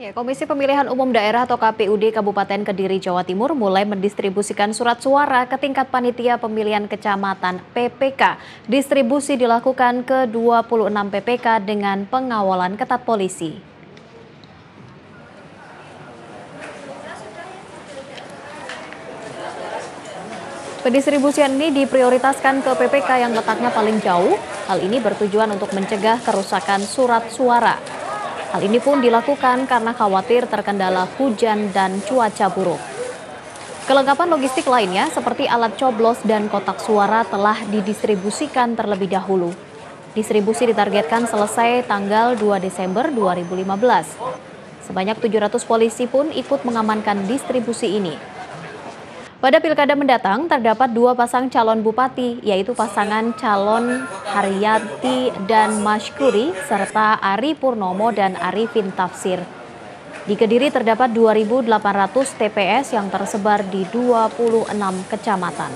Ya, Komisi Pemilihan Umum Daerah atau KPUD Kabupaten Kediri, Jawa Timur mulai mendistribusikan surat suara ke tingkat panitia pemilihan kecamatan PPK. Distribusi dilakukan ke 26 PPK dengan pengawalan ketat polisi. Pendistribusian ini diprioritaskan ke PPK yang letaknya paling jauh. Hal ini bertujuan untuk mencegah kerusakan surat suara. Hal ini pun dilakukan karena khawatir terkendala hujan dan cuaca buruk. Kelengkapan logistik lainnya seperti alat coblos dan kotak suara telah didistribusikan terlebih dahulu. Distribusi ditargetkan selesai tanggal 2 Desember 2015. Sebanyak 700 polisi pun ikut mengamankan distribusi ini. Pada pilkada mendatang terdapat dua pasang calon bupati, yaitu pasangan calon Haryati dan Mashkuri, serta Ari Purnomo dan Arifin Tafsir. Di Kediri terdapat 2.800 TPS yang tersebar di 26 kecamatan.